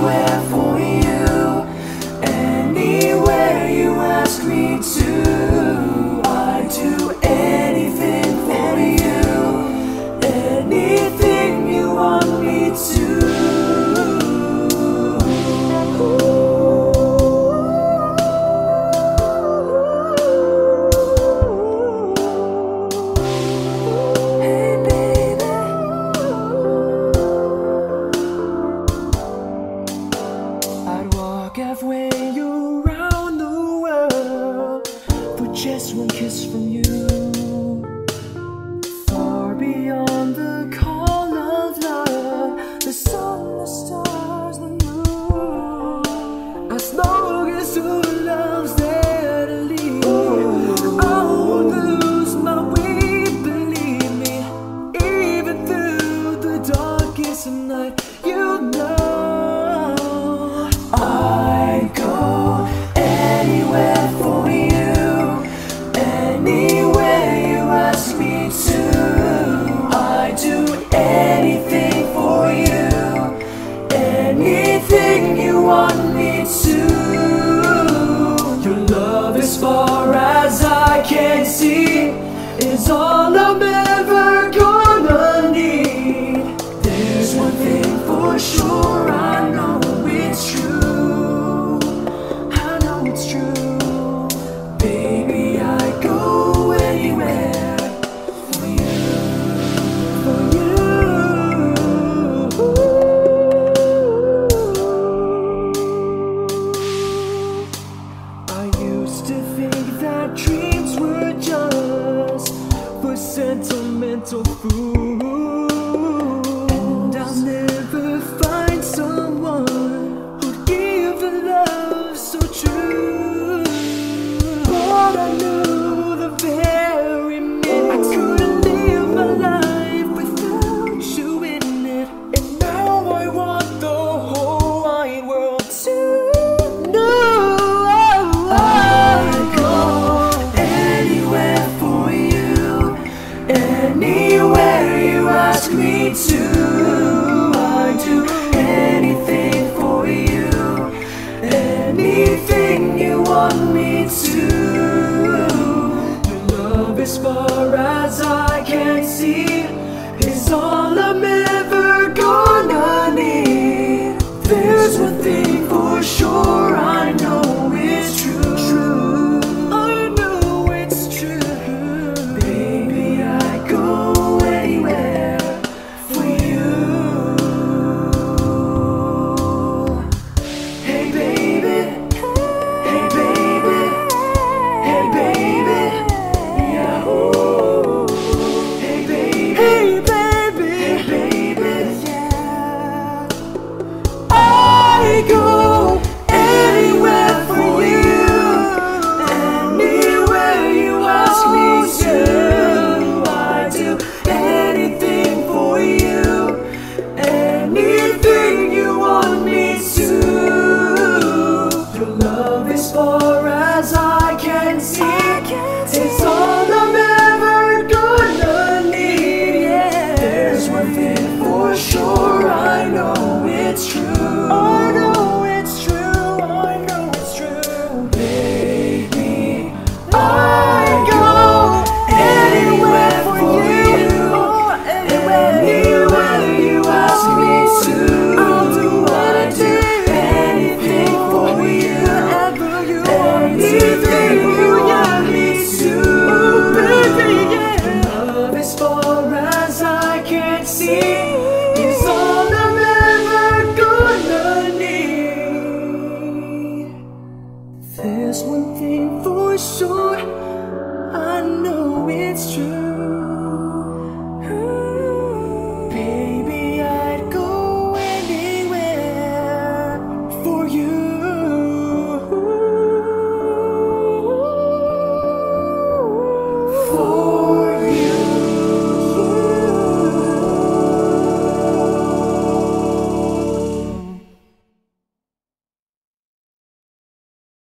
anywhere just one kiss from you. Far beyond the call of love The song, the star can't see. Is all 做不。as far as I can see is all. for as I se